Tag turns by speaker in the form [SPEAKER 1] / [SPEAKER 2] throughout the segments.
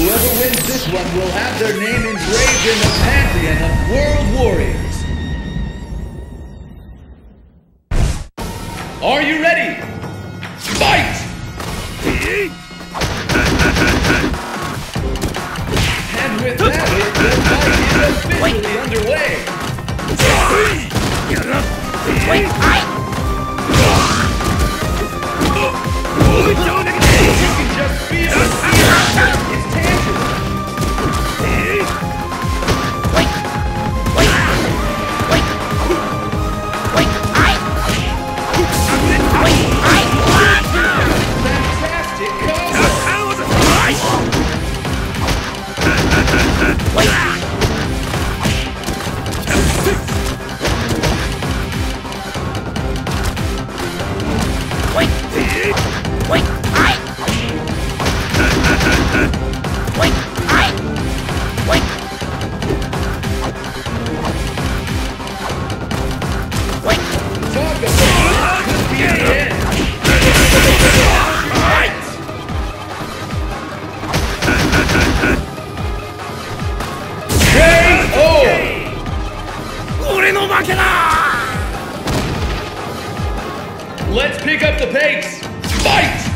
[SPEAKER 1] Whoever wins this one will have their name engraved in the pantheon of world warriors. Are you ready? Fight! And with that, the fight is officially underway.
[SPEAKER 2] Wait.
[SPEAKER 1] Pick up the pace. Fight!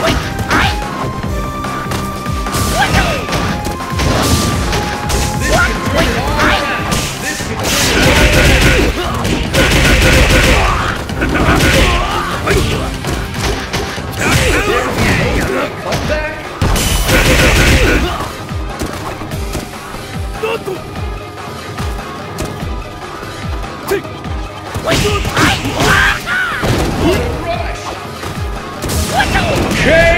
[SPEAKER 2] Wait,
[SPEAKER 3] Okay.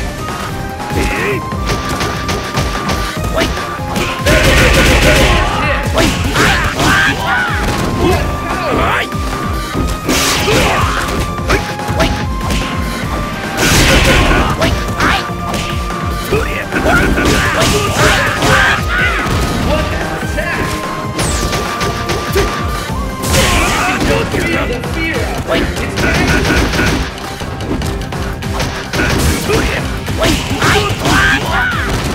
[SPEAKER 1] Fear out there. It's.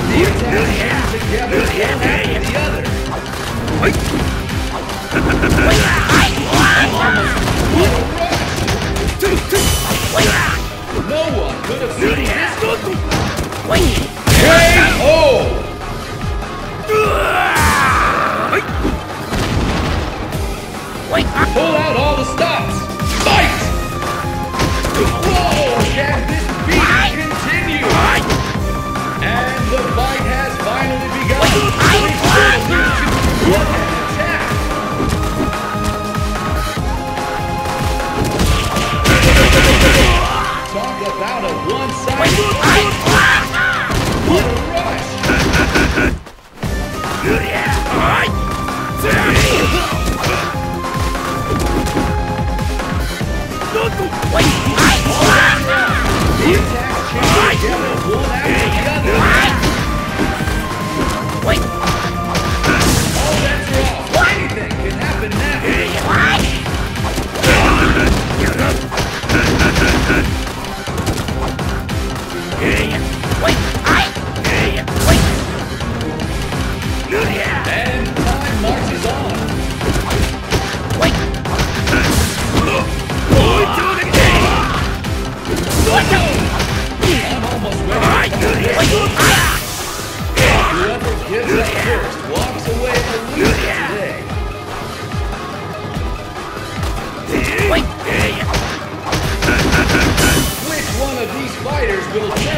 [SPEAKER 1] The attack came together one after the other. What a rush! No one could have seen this. KO! Fighters